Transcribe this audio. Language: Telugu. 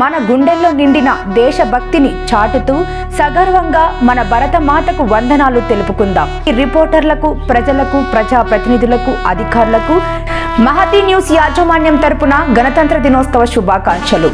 మన గుండెల్లో నిండిన దేశభక్తిని చాటుతూ సగర్వంగా మన భరతమాతకు వందనాలు తెలుపుకుందాం. ఈ రిపోర్టర్లకు ప్రజలకు ప్రజా ప్రతినిధులకు అధికారులకు మహతి న్యూస్ యాజమాన్యం తరపున గణతంత్ర దినోత్సవ శుభాకాంక్షలు.